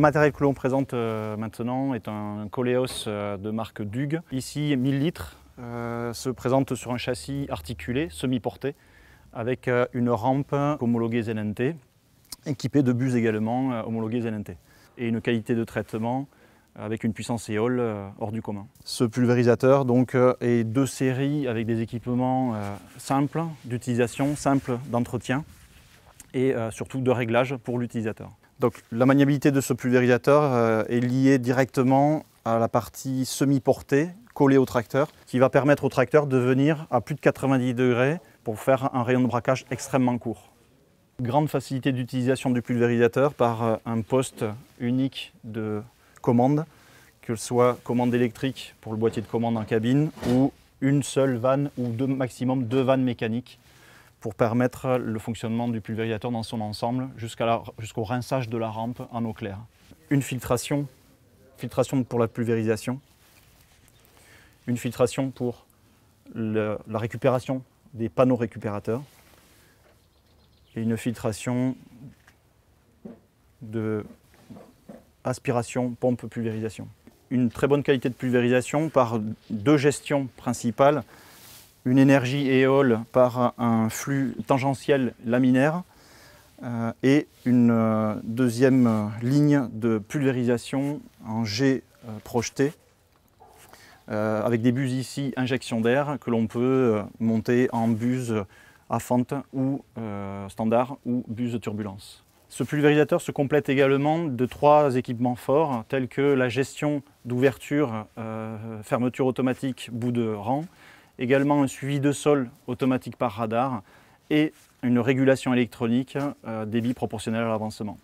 matériel que l'on présente euh, maintenant est un Coleos euh, de marque Dug. Ici, 1000 litres euh, se présente sur un châssis articulé, semi-porté, avec une rampe homologuée ZNT, équipée de bus également homologués ZNT, et une qualité de traitement avec une puissance éole hors du commun. Ce pulvérisateur donc, est deux séries avec des équipements simples d'utilisation, simples d'entretien et surtout de réglage pour l'utilisateur. Donc la maniabilité de ce pulvérisateur euh, est liée directement à la partie semi-portée collée au tracteur qui va permettre au tracteur de venir à plus de 90 degrés pour faire un rayon de braquage extrêmement court. Grande facilité d'utilisation du pulvérisateur par euh, un poste unique de commande, que ce soit commande électrique pour le boîtier de commande en cabine ou une seule vanne ou deux, maximum deux vannes mécaniques pour permettre le fonctionnement du pulvérisateur dans son ensemble jusqu'au rinçage de la rampe en eau claire. Une filtration, pour la pulvérisation, une filtration pour la récupération des panneaux récupérateurs et une filtration de aspiration, pompe, pulvérisation. Une très bonne qualité de pulvérisation par deux gestions principales une énergie éole par un flux tangentiel laminaire euh, et une euh, deuxième euh, ligne de pulvérisation en jet projeté avec des buses ici injection d'air que l'on peut monter en buse à fente ou standard ou buse de turbulence. Ce pulvérisateur se complète également de trois équipements forts tels que la gestion d'ouverture, fermeture automatique, bout de rang, également un suivi de sol automatique par radar et une régulation électronique euh, débit proportionnel à l'avancement.